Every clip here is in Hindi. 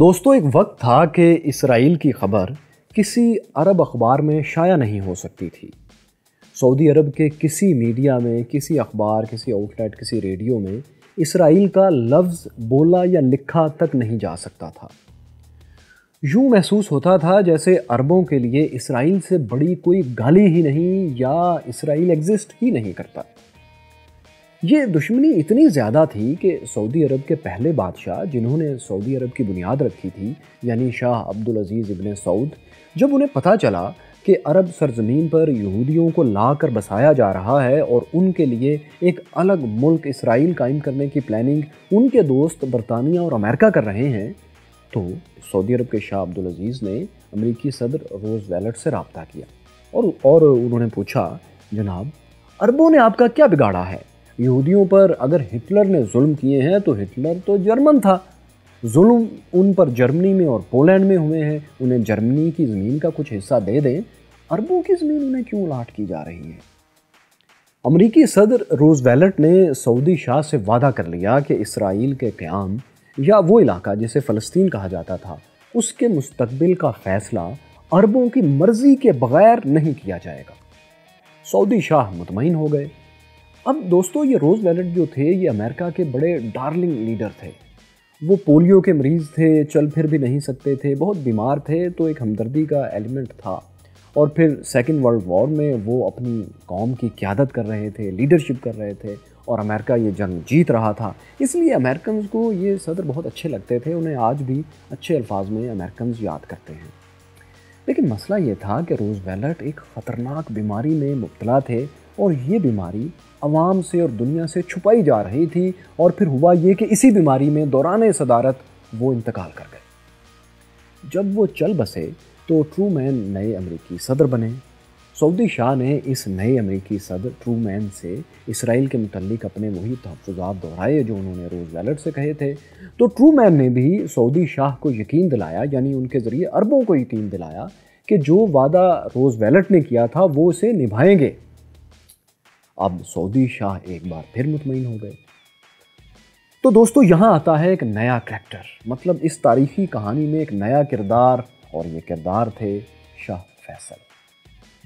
दोस्तों, एक वक्त था कि इसराइल की खबर किसी अरब अखबार में शाया नहीं हो सकती थी। सऊदी अरब के किसी मीडिया में, किसी अखबार, किसी आउटलेट, किसी रेडियो में इसराइल का लफ्ज़ बोला या लिखा तक नहीं जा सकता था। यूँ महसूस होता था जैसे अरबों के लिए इसराइल से बड़ी कोई गाली ही नहीं या इसराइल एग्जिस्ट ही नहीं करता। ये दुश्मनी इतनी ज़्यादा थी कि सऊदी अरब के पहले बादशाह, जिन्होंने सऊदी अरब की बुनियाद रखी थी, यानी शाह अब्दुल अज़ीज़ इबन सऊद, जब उन्हें पता चला कि अरब सरजमीन पर यहूदियों को ला कर बसाया जा रहा है और उनके लिए एक अलग मुल्क इसराइल कायम करने की प्लानिंग उनके दोस्त बरतानिया और अमेरिका कर रहे हैं तो सऊदी अरब के शाह अब्दुल अज़ीज़ ने अमरीकी सदर रोज़ वैलट से रबता किया। और और उन्होंने पूछा, जनाब, अरबों ने आपका क्या बिगाड़ा है? यहूदियों पर अगर हिटलर ने जुल्म किए हैं तो हिटलर तो जर्मन था। जुल्म उन पर जर्मनी में और पोलैंड में हुए हैं। उन्हें जर्मनी की ज़मीन का कुछ हिस्सा दे दें। अरबों की ज़मीन उन्हें क्यों लाट की जा रही है? अमरीकी सदर रोज़वेलट ने सऊदी शाह से वादा कर लिया कि इसराइल के क़्याम, या वो इलाका जिसे फ़लस्तीन कहा जाता था, उसके मुस्तबिल का फ़ैसला अरबों की मर्ज़ी के बगैर नहीं किया जाएगा। सऊदी शाह मुतमिन हो गए। अब दोस्तों, ये रोज़ वैलेट जो थे, ये अमेरिका के बड़े डार्लिंग लीडर थे। वो पोलियो के मरीज़ थे, चल फिर भी नहीं सकते थे, बहुत बीमार थे तो एक हमदर्दी का एलिमेंट था। और फिर सेकेंड वर्ल्ड वॉर में वो अपनी कौम की क्यादत कर रहे थे, लीडरशिप कर रहे थे, और अमेरिका ये जंग जीत रहा था। इसलिए अमेरिकन को ये सदर बहुत अच्छे लगते थे, उन्हें आज भी अच्छे अल्फाज में अमेरिकन याद करते हैं। लेकिन मसला ये था कि रोज़ वैलट एक ख़तरनाक बीमारी में मुबतला थे, और ये बीमारी अवाम से और दुनिया से छुपाई जा रही थी और फिर हुआ ये कि इसी बीमारी में दौरान सदारत वो इंतकाल कर गए। जब वो चल बसे तो ट्रू मैन नए अमरीकी सदर बने। सऊदी शाह ने इस नए अमरीकी सदर ट्रू मैन से इसराइल के मतलब अपने वही तहफ़ात दोहराए जो उन्होंने रोज़ वैलट से कहे थे। तो ट्रू मैन ने भी सऊदी शाह को यकीन दिलाया, यानी उनके ज़रिए अरबों को यकीन दिलाया कि जो वादा रोज़ वैलट ने किया था, वो उसे निभाएँगे। अब सऊदी शाह एक बार फिर मुतमिन हो गए। तो दोस्तों, यहाँ आता है एक नया करेक्टर मतलब इस तारीखी कहानी में एक नया किरदार, और ये किरदार थे शाह फैसल,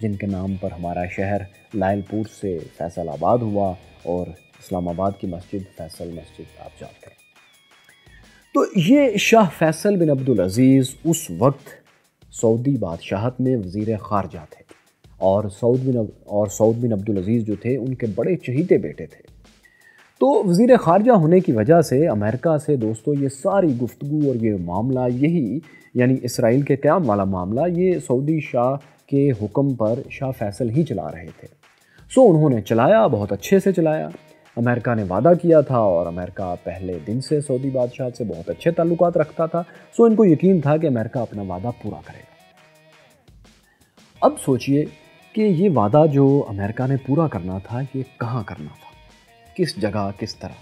जिनके नाम पर हमारा शहर लायलपुर से फैसल आबाद हुआ और इस्लामाबाद की मस्जिद फैसल मस्जिद आप जानते हैं। तो ये शाह फैसल बिन अब्दुल अज़ीज़ उस वक्त सऊदी बादशाहत में वज़ी ख़ारजा थे। और सऊद बिन और सऊद बिन अब्दुल अज़ीज़ जो थे, उनके बड़े चहीते बेटे थे। तो वज़ी ख़ारजा होने की वजह से अमेरिका से, दोस्तों, ये सारी गुफ्तु और ये मामला यही, यानी इसराइल के क़्याम वाला मामला, ये सऊदी शाह के हुक्म पर शाह फैसल ही चला रहे थे। सो उन्होंने चलाया, बहुत अच्छे से चलाया। अमेरिका ने वादा किया था और अमेरिका पहले दिन से सऊदी बादशाह से बहुत अच्छे ताल्लुक रखता था। सो इनको यकीन था कि अमेरिका अपना वादा पूरा करेगा। अब सोचिए कि ये वादा जो अमेरिका ने पूरा करना था, ये कहाँ करना था? किस जगह, किस तरह?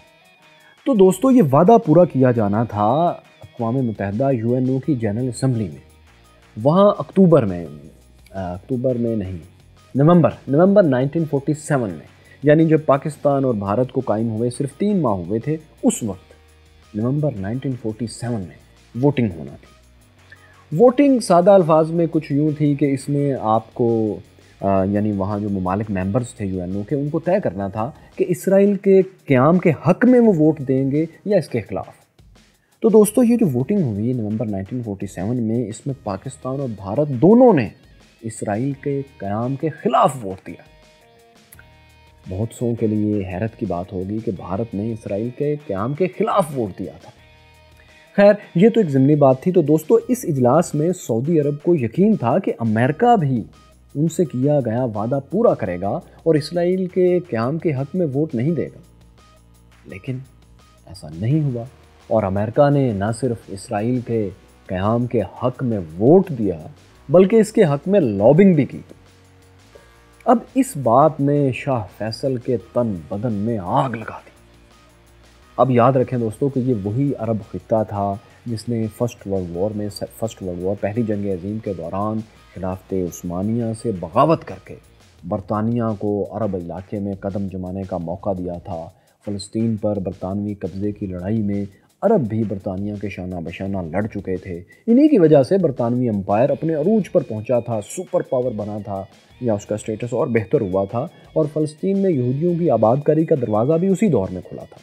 तो दोस्तों, ये वादा पूरा किया जाना था अकवा मुतहदा यू एन ओ की जनरल असम्बली में। वहाँ अक्टूबर में अक्टूबर में नहीं, नवंबर नवंबर 1947 में, यानी जब पाकिस्तान और भारत को कायम हुए, सिर्फ़ तीन माह हुए थे, उस वक्त, नवंबर 1947 में वोटिंग होना थी। वोटिंग सादा अल्फाज में कुछ यूँ थी कि इसमें आपको यानी वहाँ जो ममालिक मेंबर्स थे यूएनओ के, उनको तय करना था कि इसराइल के क़्याम के हक़ में वो वोट देंगे या इसके ख़िलाफ़। तो दोस्तों, ये जो वोटिंग हुई नवंबर 1947 में, इसमें पाकिस्तान और भारत दोनों ने इसराइल के क़्याम के ख़िलाफ़ वोट दिया। बहुत सौ के लिए हैरत की बात होगी कि भारत ने इसराइल के क़्याम के ख़िलाफ़ वोट दिया था। खैर, ये तो एक ज़मनी बात थी। तो दोस्तों, इस इजलास में सऊदी अरब को यकीन था कि अमेरिका भी उनसे किया गया वादा पूरा करेगा और इसराइल के क्याम के हक में वोट नहीं देगा। लेकिन ऐसा नहीं हुआ और अमेरिका ने न सिर्फ़ इसराइल के क्याम के हक में वोट दिया, बल्कि इसके हक में लॉबिंग भी की। अब इस बात ने शाह फैसल के तन बदन में आग लगा दी। अब याद रखें दोस्तों कि ये वही अरब खत्ता था जिसने फ़र्स्ट वर्ल्ड वॉर में फ़र्स्ट वर्ल्ड वॉर, पहली जंग अजीम के दौरान खिलाफत उस्मानिया से बगावत करके बरतानिया को अरब इलाके में कदम जमाने का मौका दिया था। फ़लस्तीन पर बरतानवी कब्ज़े की लड़ाई में अरब भी बरतानिया के शाना बशाना लड़ चुके थे। इन्हीं की वजह से बरतानवी अम्पायर अपने अरूज पर पहुँचा था, सुपर पावर बना था, या उसका स्टेटस और बेहतर हुआ था, और फ़लस्तीन में यहूदियों की आबादकारी का दरवाज़ा भी उसी दौर में खुला था।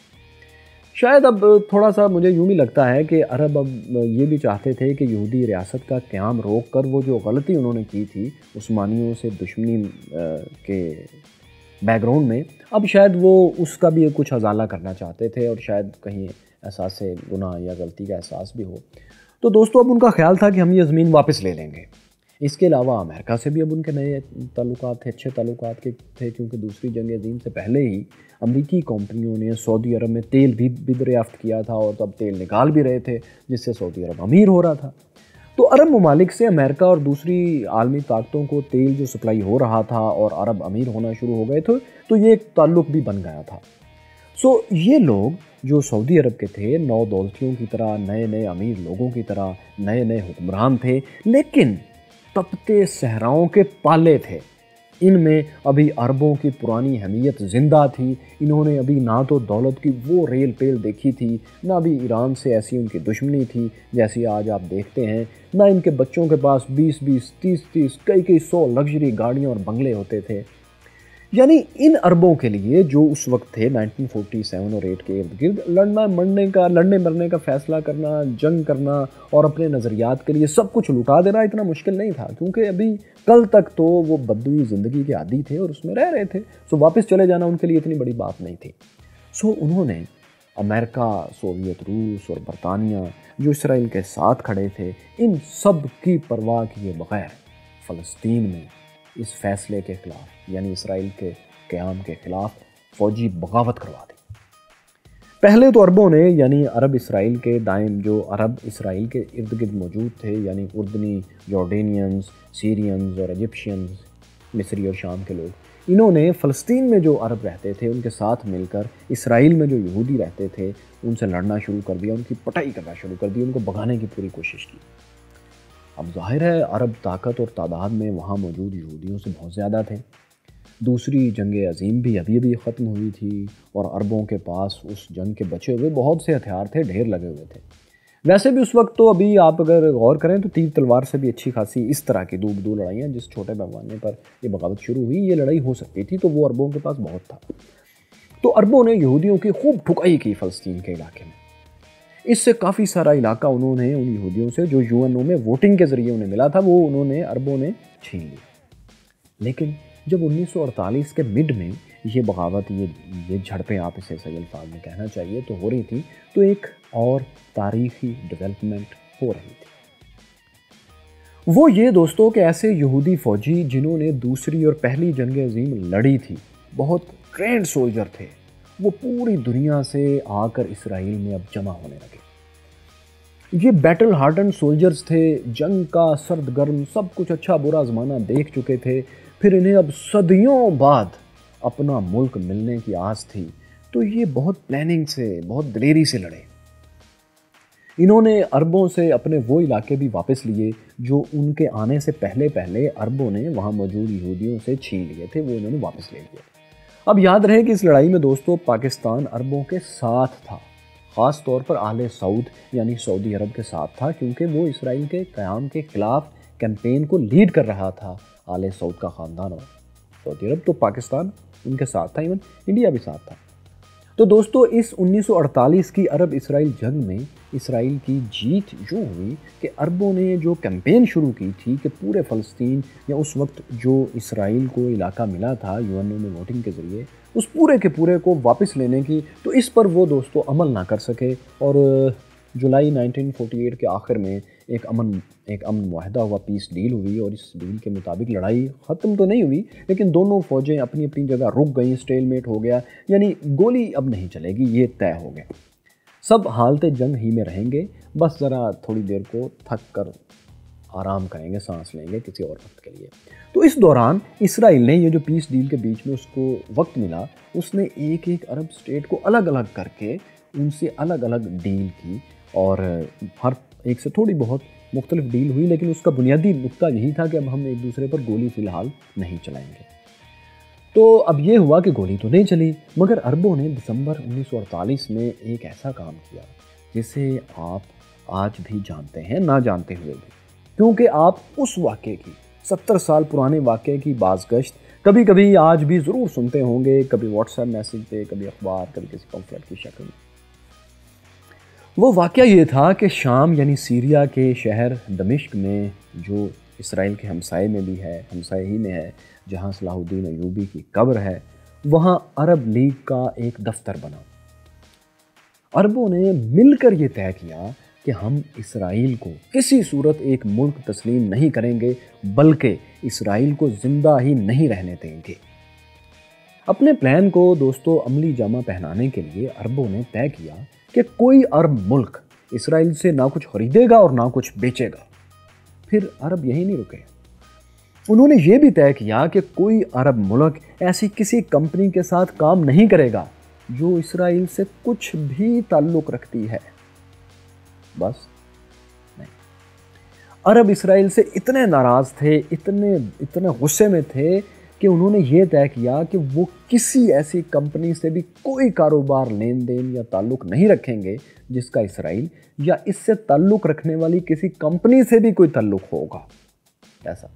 शायद अब थोड़ा सा मुझे यूँ भी लगता है कि अरब अब ये भी चाहते थे कि यहूदी रियासत का क़्याम रोक कर वो जो गलती उन्होंने की थी उस्मानियों से दुश्मनी के बैकग्राउंड में, अब शायद वो उसका भी कुछ अजाला करना चाहते थे और शायद कहीं एहसास गुनाह या गलती का एहसास भी हो। तो दोस्तों, अब उनका ख्याल था कि हम ये ज़मीन वापस ले लेंगे। इसके अलावा अमेरिका से भी अब उनके नए ताल्लुक थे अच्छे ताल्लुक के थे, क्योंकि दूसरी जंग अजीम से पहले ही अमरीकी कंपनियों ने सऊदी अरब में तेल भी भी दरियाफ्त किया था और तब तेल निकाल भी रहे थे, जिससे सऊदी अरब अमीर हो रहा था। तो अरब ममालिक से अमेरिका और दूसरी आलमी ताकतों को तेल जो सप्लाई हो रहा था और अरब अमीर होना शुरू हो गए थे तो ये एक ताल्लुक भी बन गया था। सो ये लोग जो सऊदी अरब के थे, नौ दौलतियों की तरह नए नए अमीर लोगों की तरह नए नए हुक्मरान थे, लेकिन तपते सहराओं के पाले थे। इनमें अभी अरबों की पुरानी अहमियत ज़िंदा थी। इन्होंने अभी ना तो दौलत की वो रेल पेल देखी थी ना भी ईरान से ऐसी उनकी दुश्मनी थी जैसी आज आप देखते हैं। ना इनके बच्चों के पास 20-20, 30-30, कई कई सौ लग्जरी गाड़ियाँ और बंगले होते थे। यानी इन अरबों के लिए जो उस वक्त थे 1947 और 8 के इर्द गिर्द, लड़ना, मरने का, लड़ने मरने का फैसला करना, जंग करना और अपने नज़रियात के लिए सब कुछ लुटा देना इतना मुश्किल नहीं था, क्योंकि अभी कल तक तो वो बदुई ज़िंदगी के आदि थे और उसमें रह रहे थे। सो वापस चले जाना उनके लिए इतनी बड़ी बात नहीं थी। सो उन्होंने अमेरिका, सोवियत रूस और बरतानिया, जो इसराइल के साथ खड़े थे, इन सब की परवाह किए बगैर फ़लस्तीन में इस फैसले के ख़िलाफ़, यानी इसराइल के क़्याम के ख़िलाफ़ फ़ौजी बगावत करवा दी। पहले तो अरबों ने, यानी अरब इसराइल के दायम जो अरब इसराइल के इर्द गिर्द मौजूद थे, यानी उर्दनी, जॉर्डेनियंस, सीरियंस और इजिप्शियंस, मिस्री और शाम के लोग, इन्होंने फ़लस्तीन में जो अरब रहते थे, उनके साथ मिलकर इसराइल में जो यहूदी रहते थे, उनसे लड़ना शुरू कर दिया, उनकी पटाई करना शुरू कर दी, उनको भगाने की पूरी कोशिश की। अब ज़ाहिर है, अरब ताकत और तादाद में वहाँ मौजूद यहूदियों से बहुत ज़्यादा थे। दूसरी जंग अजीम भी अभी अभी ख़त्म हुई थी और अरबों के पास उस जंग के बचे हुए बहुत से हथियार थे, ढेर लगे हुए थे। वैसे भी उस वक्त तो अभी आप अगर गौर करें तो तीर तलवार से भी अच्छी खासी इस तरह की दो दो लड़ाइयाँ जिस छोटे पैमाने पर ये बगावत शुरू हुई, ये लड़ाई हो सकती थी तो वो अरबों के पास बहुत था। तो अरबों ने यहूदियों की खूब ठुकाई की फ़लस्तीन के इलाके में। इससे काफ़ी सारा इलाका उन्होंने उन यहूदियों से, जो यूएनओ में वोटिंग के ज़रिए उन्हें मिला था, वो उन्होंने अरबों ने छीन लिया। लेकिन जब 1948 के मिड में ये बगावत, ये ये झड़पें आप इसे सही अल्फाज में कहना चाहिए तो हो रही थी तो एक और तारीखी डेवलपमेंट हो रही थी। वो ये दोस्तों के ऐसे यहूदी फ़ौजी जिन्होंने दूसरी और पहली जंग अजीम लड़ी थी, बहुत ट्रेंड सोल्जर थे। वो पूरी दुनिया से आकर इसराइल में अब जमा होने लगे। ये बैटल हार्डन सोल्जर्स थे, जंग का सर्द गर्म, सब कुछ अच्छा बुरा ज़माना देख चुके थे। फिर इन्हें अब सदियों बाद अपना मुल्क मिलने की आस थी। तो ये बहुत प्लानिंग से, बहुत दलेरी से लड़े। इन्होंने अरबों से अपने वो इलाके भी वापस लिए, जो उनके आने से पहले पहले अरबों ने वहाँ मौजूद यहूदियों से छीन लिए थे, वो इन्होंने वापस ले लिए। अब याद रहे कि इस लड़ाई में दोस्तों पाकिस्तान अरबों के साथ था। ख़ास तौर पर आले सऊद, यानी सऊदी अरब के साथ था, क्योंकि वो इसराइल के क़्याम के ख़िलाफ़ कैंपेन को लीड कर रहा था आले सऊद का ख़ानदान और सऊदी अरब तो पाकिस्तान उनके साथ था, इवन इंडिया भी साथ था। तो दोस्तों, इस 1948 की अरब इसराइल जंग में इसराइल की जीत यूँ हुई कि अरबों ने जो कैंपेन शुरू की थी कि पूरे फ़लस्तीन या उस वक्त जो इसराइल को इलाका मिला था यू में वोटिंग के ज़रिए, उस पूरे के पूरे को वापस लेने की तो इस पर वो दोस्तों अमल ना कर सके। और, जुलाई 1948 के आखिर में एक अमन एक अमन माहदा हुआ पीस डील हुई और इस डील के मुताबिक लड़ाई ख़त्म तो नहीं हुई, लेकिन दोनों फ़ौजें अपनी अपनी जगह रुक गई स्टेलमेट हो गया, यानी गोली अब नहीं चलेगी, ये तय हो गया। सब हालत जंग ही में रहेंगे, बस ज़रा थोड़ी देर को थक कर आराम करेंगे, सांस लेंगे किसी और वक्त के लिए। तो इस दौरान इसराइल ने ये जो पीस डील के बीच में उसको वक्त मिला, उसने एक एक अरब स्टेट को अलग अलग करके उनसे अलग अलग डील की और हर एक से थोड़ी बहुत मुख्तलिफ़ डील हुई, लेकिन उसका बुनियादी नुकता यही था कि अब हम एक दूसरे पर गोली फ़िलहाल नहीं चलाएँगे। तो अब ये हुआ कि गोली तो नहीं चली, मगर अरबों ने दिसंबर 1948 में एक ऐसा काम किया, जिसे आप आज भी जानते हैं, ना जानते हुए भी। क्योंकि आप उस वाक्य की, सत्तर साल पुराने वाक्य की बाजगश्त कभी कभी आज भी ज़रूर सुनते होंगे, कभी व्हाट्सएप मैसेज पे, कभी अखबार, कभी किसी कॉम्फ्लेट की शक्ल में। वो वाक़ ये था कि शाम यानी सीरिया के शहर दमिश्क में, जो इसराइल के हमसाए में भी है, हमसाए ही में है, जहाँ सलाहुद्दीन अयूबी की कब्र है, वहाँ अरब लीग का एक दफ्तर बना। अरबों ने मिलकर ये तय किया कि हम इसराइल को किसी सूरत एक मुल्क तस्लीम नहीं करेंगे, बल्कि इसराइल को ज़िंदा ही नहीं रहने देंगे। अपने प्लान को दोस्तों अमली जामा पहनाने के लिए अरबों ने तय किया कि कोई अरब मुल्क इसराइल से ना कुछ खरीदेगा और ना कुछ बेचेगा। फिर अरब यही नहीं रुके। उन्होंने ये भी तय किया कि कोई अरब मुल्क ऐसी किसी कंपनी के साथ काम नहीं करेगा जो इसराइल से कुछ भी ताल्लुक रखती है। बस, नहीं। अरब इसराइल से इतने नाराज़ थे, इतने इतने गुस्से में थे कि उन्होंने ये तय किया कि वो किसी ऐसी कंपनी से भी कोई कारोबार लेन देन या ताल्लुक नहीं रखेंगे जिसका इसराइल या इससे ताल्लुक रखने वाली किसी कंपनी से भी कोई ताल्लुक होगा। ऐसा।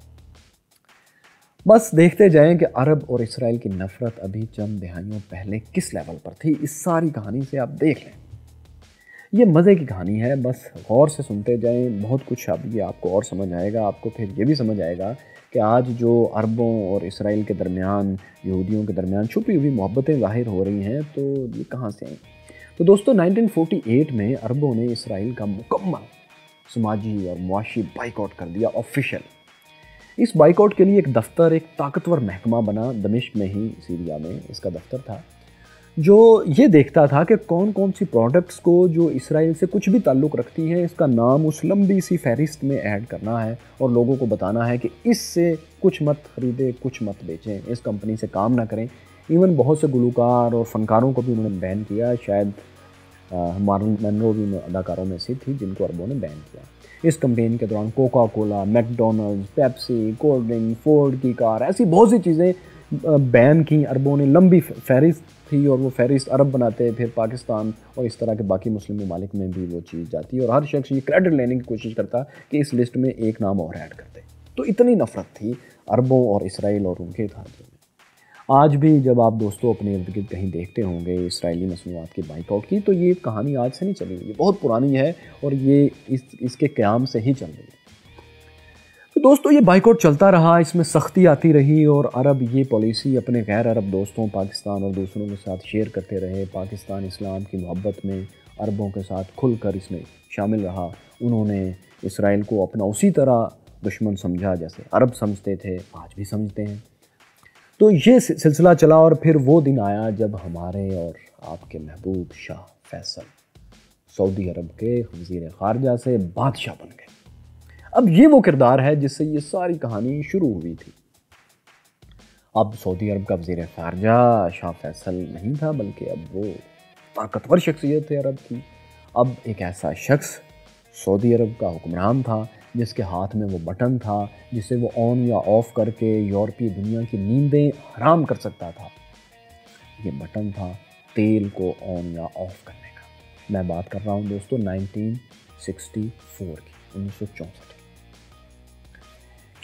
बस देखते जाएँ कि अरब और इसराइल की नफरत अभी चंद दहाइयों पहले किस लेवल पर थी, इस सारी कहानी से आप देख लें। ये मज़े की कहानी है, बस गौर से सुनते जाएँ, बहुत कुछ अब ये आपको और समझ आएगा, आपको फिर ये भी समझ आएगा कि आज जो अरबों और इसराइल के दरमियान, यहूदियों के दरमियान छुपी हुई मोहब्बतें ज़ाहिर हो रही हैं तो ये कहाँ से आई? तो दोस्तों 1948 में अरबों ने इसराइल का मुकम्मल समाजी और मुआशी बाइकआउट कर दिया ऑफिशियल। इस बाइकआउट के लिए एक दफ्तर, एक ताकतवर महकमा बना दमिश्क में ही, सीरिया में इसका दफ्तर था। जो ये देखता था कि कौन कौन सी प्रोडक्ट्स को जो इसराइल से कुछ भी ताल्लुक़ रखती हैं, इसका नाम उस लंबी सी फहरिस्त में ऐड करना है और लोगों को बताना है कि इससे कुछ मत खरीदें, कुछ मत बेचें, इस कंपनी से काम ना करें। इवन बहुत से गुलकार और फनकारों को भी उन्होंने बैन किया, शायद मार्लन मनरो भी अदाकारों में से थी जिनको अरबों ने बैन किया। इस कंपेन के दौरान Coca Cola McDonald's Pepsi cold drink Ford की कार, ऐसी बहुत सी चीज़ें बैन की। अरबों ने लंबी फहरिस्त थी और वो फहरिस्त अरब बनाते फिर पाकिस्तान और इस तरह के बाकी मुस्लिम ममालिक में भी वो चीज़ जाती है। और हर शख्स ये क्रेडिट लेने की कोशिश करता कि इस लिस्ट में एक नाम और ऐड करते तो इतनी नफरत थी अरबों और इसराइल और उनके था आज भी जब आप दोस्तों अपने इर्द गिर्द कहीं देखते होंगे इसराइली मसनूआत की बाइकआउट की तो ये कहानी आज से नहीं चली ये बहुत पुरानी है और ये इस, इसके क़्याम से ही चल रही है। दोस्तों, ये बाइकआउट चलता रहा, इसमें सख्ती आती रही और अरब ये पॉलिसी अपने गैर अरब दोस्तों, पाकिस्तान और दूसरों के साथ शेयर करते रहे। पाकिस्तान इस्लाम की मोहब्बत में अरबों के साथ खुलकर इसमें शामिल रहा। उन्होंने इसराइल को अपना उसी तरह दुश्मन समझा जैसे अरब समझते थे, आज भी समझते हैं। तो ये सिलसिला चला और फिर वो दिन आया जब हमारे और आपके महबूब शाह फैसल, सऊदी अरब के वज़ीर खारजा से बादशाह बन गए। अब ये वो किरदार है जिससे ये सारी कहानी शुरू हुई थी। अब सऊदी अरब का वज़ीर खारजा शाह फैसल नहीं था, बल्कि अब वो ताकतवर शख्सियत है अरब की। अब एक ऐसा शख्स सऊदी अरब का हुक्मरान था, जिसके हाथ में वो बटन था, जिसे वो ऑन या ऑफ़ करके यूरोपीय दुनिया की नींदें हराम कर सकता था। ये बटन था तेल को ऑन या ऑफ़ करने का। मैं बात कर रहा हूँ दोस्तों 1964 की, उन्नीस सौ चौंसठ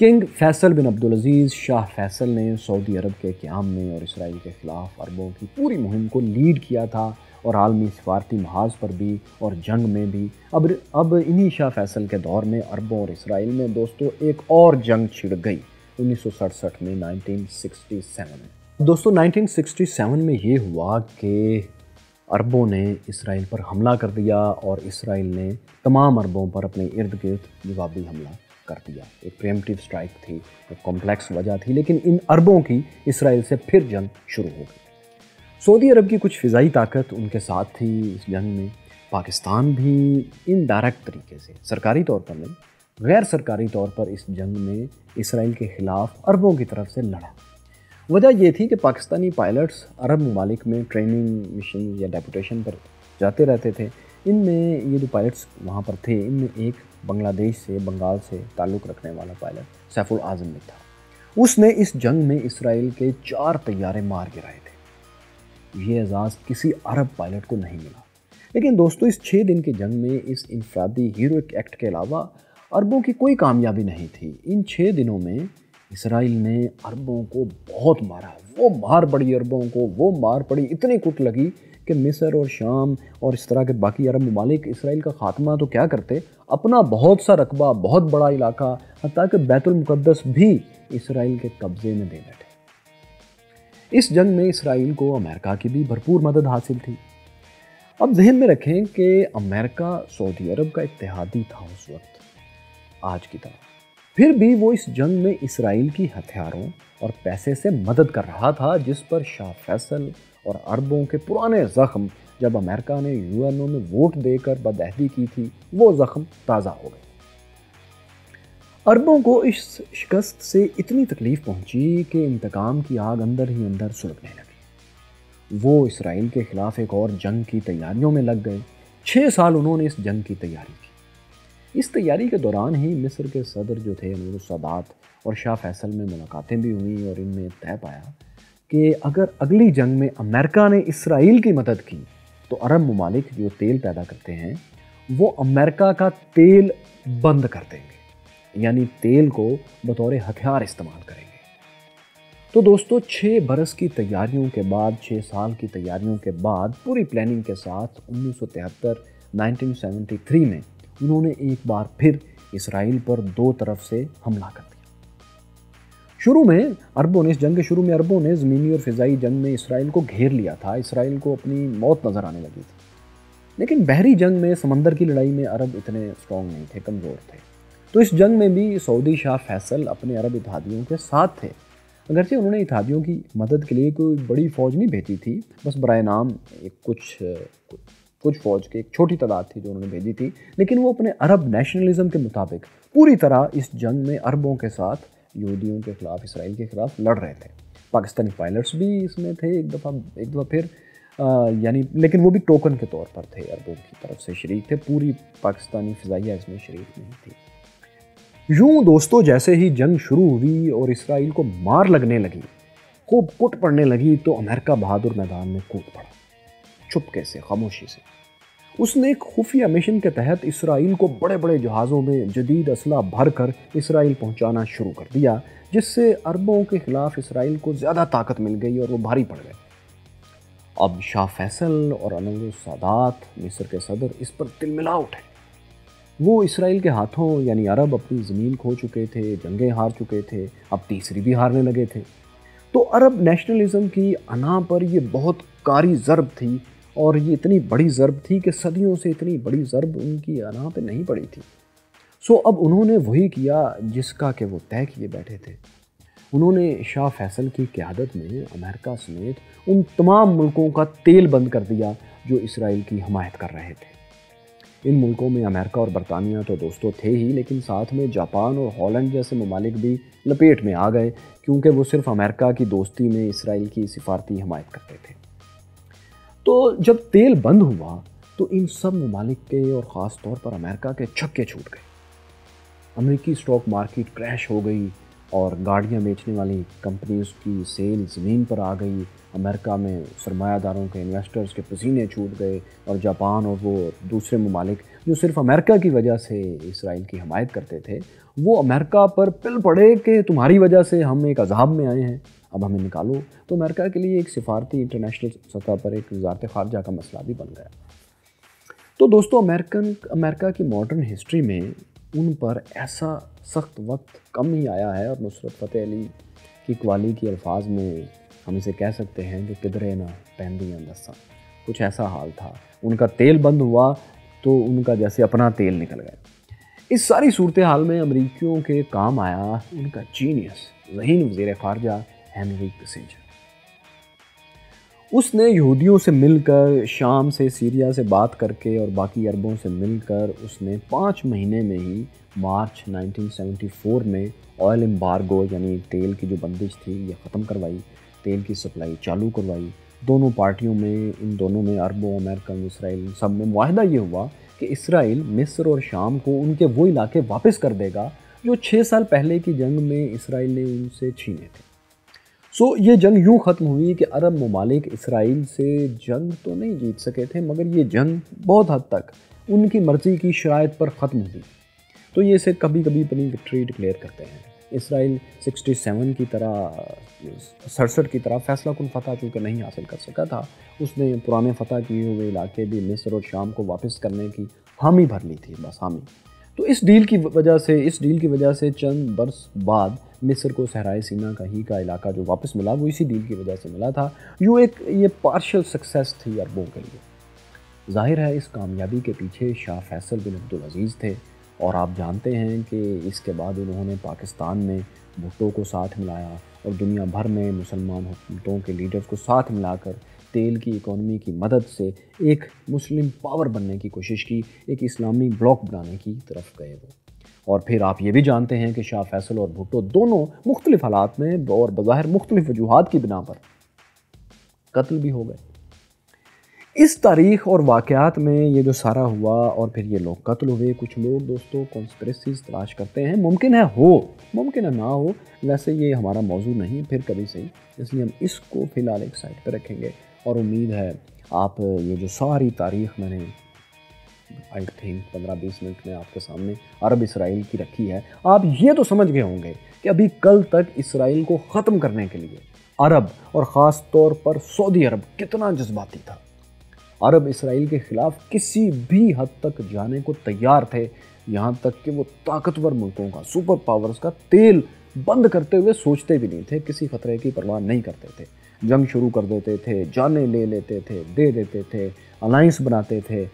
King Faisal bin Abdul Aziz Shah Faisal ने सऊदी अरब के क़्याम में और इसराइल के ख़िलाफ़ अरबों की पूरी मुहिम को लीड किया था और आलमी सफारती महाज पर भी और जंग में भी। अब अब इन्हीं शाह फैसल के दौर में अरबों और इसराइल में दोस्तों एक और जंग छिड़ गई, उन्नीस सौ सड़सठ में 1967 में दोस्तों 1967 में ये हुआ कि अरबों ने इसराइल पर हमला कर दिया और इसराइल ने तमाम अरबों पर अपने इर्द गिर्द जवाबी हमला कर दिया। एक प्रेमटिव स्ट्राइक थी, एक कॉम्प्लेक्स वजह थी, लेकिन इन अरबों की इसराइल से फिर जंग शुरू हो गई। सऊदी अरब की कुछ फ़िज़ाई ताकत उनके साथ थी इस जंग में। पाकिस्तान भी इन डायरेक्ट तरीके से, सरकारी तौर पर नहीं गैर सरकारी तौर पर इस जंग में इसराइल के ख़िलाफ़ अरबों की तरफ़ से लड़ा। वजह यह थी कि पाकिस्तानी पायलट्स अरब ममालिक में ट्रेनिंग मिशन या डेपुटेशन पर जाते रहते थे। इनमें ये जो पायलट्स वहाँ पर थे, इनमें एक बांग्लादेश से, बंगाल से ताल्लुक़ रखने वाला पायलट सैफुल आज़म में था। उसने इस जंग में इसराइल के चार तैयारे मार गिराए थे। ये एजाज़ किसी अरब पायलट को नहीं मिला। लेकिन दोस्तों, इस छः दिन के जंग में इस इनफरादी हीरोइक एक्ट के अलावा अरबों की कोई कामयाबी नहीं थी। इन छः दिनों में इसराइल ने अरबों को बहुत मारा। वो मार पड़ी अरबों को, वो मार पड़ी, इतनी कुट लगी कि मिस्र और शाम और इस तरह के बाकी अरब ममालिक इसराइल का खात्मा तो क्या करते? अपना बहुत सा रकबा, बहुत बड़ा इलाका हती कि बैतुलमक़दस भी इसराइल के कब्ज़े में दे बैठे। इस जंग में इसराइल को अमेरिका की भी भरपूर मदद हासिल थी। अब जहन में रखें कि अमेरिका सऊदी अरब का इतिहादी था उस वक्त, आज की तरह। फिर भी वो इस जंग में इसराइल की हथियारों और पैसे से मदद कर रहा था, जिस पर शाह फैसल और अरबों के पुराने ज़ख्म जब अमेरिका ने यूएनओ में वोट देकर बदहदी की थी, वो ज़ख्म ताज़ा हो गए। अरबों को इस शिकस्त से इतनी तकलीफ़ पहुँची कि इंतकाम की आग अंदर ही अंदर सुलगने लगी। वो इसराइल के ख़िलाफ़ एक और जंग की तैयारियों में लग गए। छः साल उन्होंने इस जंग की तैयारी की। इस तैयारी के दौरान ही मिस्र के सदर जो थे अनूर सादात और शाह फैसल में मुलाकातें भी हुई और इनमें तय पाया कि अगर अगली जंग में अमेरिका ने इसराइल की मदद की तो अरब ममालिक जो तेल पैदा करते हैं, वो अमेरिका का तेल बंद कर देंगे। यानी तेल को बतौर हथियार इस्तेमाल करेंगे। तो दोस्तों छः बरस की तैयारियों के बाद छः साल की तैयारियों के बाद, पूरी प्लानिंग के साथ उन्नीस सौ तिहत्तर 1973 में उन्होंने एक बार फिर इसराइल पर दो तरफ़ से हमला कर शुरू में अरबों ने, इस जंग के शुरू में अरबों ने ज़मीनी और फ़िज़ाई जंग में इसराइल को घेर लिया था। इसराइल को अपनी मौत नज़र आने लगी थी। लेकिन बहरी जंग में, समंदर की लड़ाई में अरब इतने स्ट्रॉन्ग नहीं थे, कमज़ोर थे। तो इस जंग में भी सऊदी शाह फैसल अपने अरब इतिहादियों के साथ थे। अगरचे उन्होंने इतिहादियों की मदद के लिए कोई बड़ी फ़ौज नहीं भेजी थी। बस बर नाम एक कुछ कुछ फ़ौज की एक छोटी तादाद थी जो उन्होंने भेजी थी। लेकिन वो अपने अरब नेशनलिज्म के मुताबिक पूरी तरह इस जंग में अरबों के साथ यहूदियों के ख़िलाफ़, इसराइल के ख़िलाफ़ लड़ रहे थे। पाकिस्तानी पायलट्स भी इसमें थे एक दफ़ा एक दफ़ा फिर यानी, लेकिन वो भी टोकन के तौर पर थे, अरबों की तरफ़ से शरीक थे। पूरी पाकिस्तानी फ़िज़ाइया इसमें शरीक नहीं थी। यूँ दोस्तों, जैसे ही जंग शुरू हुई और इसराइल को मार लगने लगी, खूब कुट पड़ने लगी तो अमेरिका बहादुर मैदान में कूद पड़ा। चुपके से, खामोशी से। उसने एक खुफिया मिशन के तहत इसराइल को बड़े बड़े जहाज़ों में जदीद असला भर कर इसराइल पहुँचाना शुरू कर दिया, जिससे अरबों के ख़िलाफ़ इसराइल को ज़्यादा ताकत मिल गई और वो भारी पड़ गए। अब शाह फैसल और अनंग सादात मिस्र के सदर इस पर तिलमिला उठे। वो इसराइल के हाथों, यानी अरब अपनी ज़मीन खो चुके थे, जंगें हार चुके थे, अब तीसरी भी हारने लगे थे। तो अरब नेशनलिज्म की अना पर ये बहुत कारी ज़रब थी और ये इतनी बड़ी ज़रब थी कि सदियों से इतनी बड़ी ज़रब उनकी अना पे नहीं पड़ी थी। सो अब उन्होंने वही किया जिसका कि वो तय किए बैठे थे। उन्होंने शाह फैसल की क़्यादत में अमेरिका समेत उन तमाम मुल्कों का तेल बंद कर दिया जो इसराइल की हमायत कर रहे थे। इन मुल्कों में अमेरिका और बरतानिया तो दोस्तों थे ही, लेकिन साथ में जापान और हॉलैंड जैसे ममालिक भी लपेट में आ गए, क्योंकि वो सिर्फ़ अमेरिका की दोस्ती में इसराइल की सिफारती हमायत करते थे। तो जब तेल बंद हुआ तो इन सब ममालिक के और ख़ास तौर पर अमेरिका के छक्के छूट गए। अमेरिकी स्टॉक मार्केट क्रैश हो गई और गाड़ियाँ बेचने वाली कंपनीज़ की सेल ज़मीन पर आ गई। अमेरिका में सरमायादारों के इन्वेस्टर्स के पसीने छूट गए और जापान और वो दूसरे ममालिक जो सिर्फ़ अमेरिका की वजह से इसराइल की हमायत करते थे, वो अमेरिका पर पिल पड़े कि तुम्हारी वजह से हम एक अजाब में आए हैं, अब हमें निकालो। तो अमेरिका के लिए एक सिफारती इंटरनेशनल सतह पर एक वजारत खारजा का मसला भी बन गया। तो दोस्तों, अमेरिकन, अमेरिका की मॉडर्न हिस्ट्री में उन पर ऐसा सख्त वक्त कम ही आया है और नुसरत फ़तेह अली की कवाली की अल्फाज में हम इसे कह सकते हैं कि किधरे ना पहनदी दसा कुछ ऐसा हाल था। उनका तेल बंद हुआ तो उनका जैसे अपना तेल निकल गया। इस सारी सूरत हाल में अमरीकियों के काम आया उनका जीनियस जहीन वज़ीर खारजा हेनरी किसिंजर उसने यहूदियों से मिलकर, शाम से सीरिया से बात करके और बाकी अरबों से मिलकर उसने पाँच महीने में ही मार्च 1974 में ऑयल एम्बार्गो, यानी तेल की जो बंदिश थी, ये ख़त्म करवाई, तेल की सप्लाई चालू करवाई दोनों पार्टियों में, इन दोनों में अरबों, अमेरिकन, इसराइल, सब में माहिदा ये हुआ कि इसराइल मिस्र और शाम को उनके वो इलाके वापस कर देगा, जो छः साल पहले की जंग में इसराइल ने उनसे छीने थे। सो ये जंग यूँ ख़त्म हुई कि अरब ममालिक इसराइल से जंग तो नहीं जीत सके थे, मगर ये जंग बहुत हद तक उनकी मर्ज़ी की शरात पर ख़त्म हुई। तो ये इसे कभी कभी अपनी विक्ट्री डिक्लेयर करते हैं। इसराइल 67 की तरह, सड़सठ की तरह फैसला कुल फतह चूँकि नहीं हासिल कर सका था, उसने पुराने फतह किए हुए इलाके भी मिस्र और शाम को वापस करने की हामी भर ली थी, बस हामी। तो इस डील की वजह से, इस डील की वजह से चंद बरस बाद मिस्र को सहराई सीमा का ही का इलाका जो वापस मिला, वो इसी डील की वजह से मिला था। यूँ एक ये पार्शल सक्सेस थी अरबों के लिए। ज़ाहिर है, इस कामयाबी के पीछे शाह फैसल बिन अब्दुल अज़ीज़ थे। और आप जानते हैं कि इसके बाद उन्होंने पाकिस्तान में भुट्टो को साथ मिलाया और दुनिया भर में मुसलमान हुकूमतों के लीडर्स को साथ मिलाकर तेल की इकोनॉमी की मदद से एक मुस्लिम पावर बनने की कोशिश की, एक इस्लामी ब्लॉक बनाने की तरफ़ गए वो। और फिर आप ये भी जानते हैं कि शाह फैसल और भुट्टो दोनों मुख्तलिफ़ हालात में और बज़ाहिर मुख्तलिफ़ वजूहत की बिना पर कत्ल भी हो गए। इस तारीख और वाक़ात में ये जो सारा हुआ और फिर ये लोग कत्ल हुए, कुछ लोग दोस्तों कॉन्स्परेसीज तलाश करते हैं। मुमकिन है हो, मुमकिन है ना हो, वैसे ये हमारा मौजू नहीं, फिर कभी सही इसलिए हम इसको फ़िलहाल एक साइड पर रखेंगे और उम्मीद है आप ये जो सारी तारीख मैंने आई थिंक पंद्रह बीस मिनट में आपके सामने अरब इसराइल की रखी है, आप ये तो समझ गए होंगे कि अभी कल तक इसराइल को ख़त्म करने के लिए अरब और ख़ास तौर पर सऊदी अरब कितना जज्बाती था। अरब इसराइल के ख़िलाफ़ किसी भी हद तक जाने को तैयार थे। यहाँ तक कि वो ताकतवर मुल्कों का सुपर पावर्स का तेल बंद करते हुए सोचते भी नहीं थे, किसी खतरे की परवाह नहीं करते थे। जंग शुरू कर देते थे, जाने ले लेते थे, दे देते थे अलाइंस बनाते थे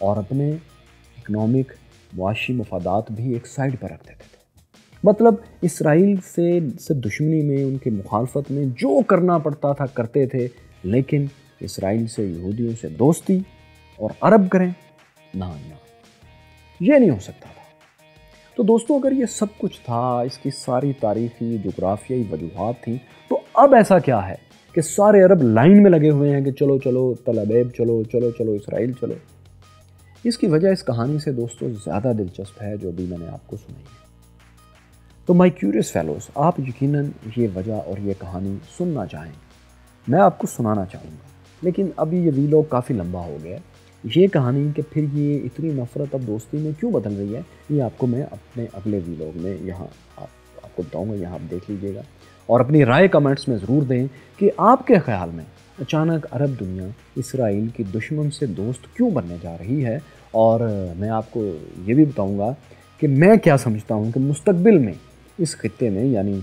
और अपने इकनॉमिक मुआशी मफादात भी एक साइड पर रख देते थे। मतलब इसराइल से से दुश्मनी में, उनकी मुखालफत में जो करना पड़ता था, करते थे, लेकिन इसराइल से, यहूदियों से दोस्ती और अरब करें। ना ना। ये नहीं हो सकता था। तो दोस्तों, अगर ये सब कुछ था, इसकी सारी तारीखी जोग्राफियाई वजूहत थी तो अब ऐसा क्या है कि सारे अरब लाइन में लगे हुए हैं कि चलो चलो, तलबेब, चलो चलो चलो, इसराइल, चलो। इसकी वजह इस कहानी से दोस्तों, ज़्यादा दिलचस्प है, जो भी मैंने आपको सुनाई है। तो माई क्यूरियस फेलोज आप यकीनन ये वजह और ये कहानी सुनना चाहें। मैं आपको सुनाना चाहूँगा। लेकिन अभी ये वीलॉग काफ़ी लंबा हो गया ये कहानी कि फिर ये इतनी नफ़रत अब दोस्ती में क्यों बदल रही है ये आपको मैं अपने अगले वीलॉग में यहाँ आप, आपको बताऊँगा यहाँ आप देख लीजिएगा। और अपनी राय कमेंट्स में ज़रूर दें कि आपके ख्याल में अचानक अरब दुनिया इसराइल की दुश्मन से दोस्त क्यों बनने जा रही है? और मैं आपको ये भी बताऊँगा कि मैं क्या समझता हूँ कि मुस्तबिल में इस खत्े में यानी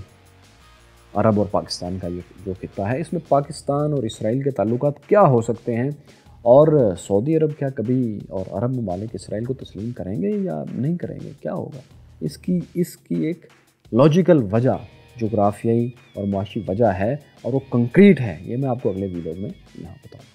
अरब और पाकिस्तान का ये जो खत्ता है, इसमें पाकिस्तान और इसराइल के ताल्लुक क्या हो सकते हैं? और सऊदी अरब क्या कभी और अरब ममालिक इसराइल को तस्लीम करेंगे या नहीं करेंगे? क्या होगा? इसकी इसकी एक लॉजिकल वजह जोग्राफियाई और माशी वजह है और वो कंक्रीट है, ये मैं आपको अगले वीडियो में यहाँ बताऊँ